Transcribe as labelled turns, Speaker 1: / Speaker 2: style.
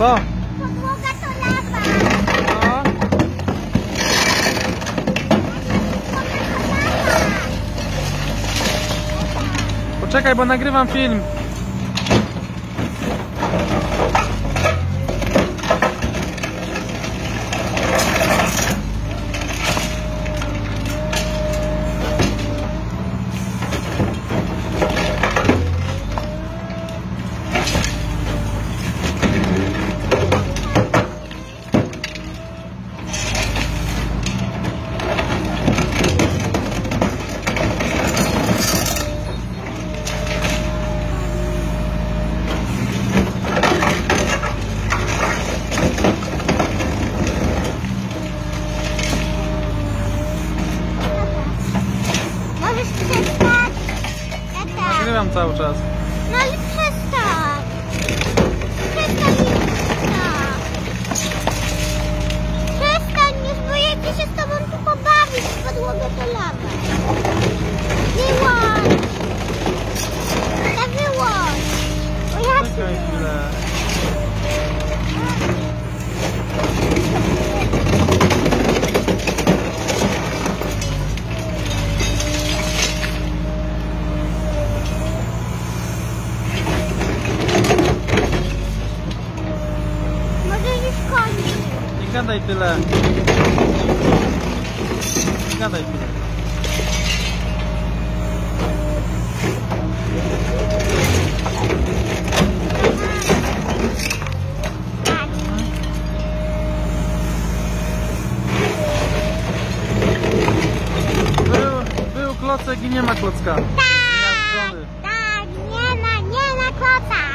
Speaker 1: Co?
Speaker 2: Podłoga to lawa.
Speaker 1: No. Poczekaj, bo nagrywam film. Nagrywam cały czas. Nie gadaj tyle. Nie gadaj tyle. Był, był klocek i nie ma klocka.
Speaker 2: Tak, tak, nie ma, nie ma kloca.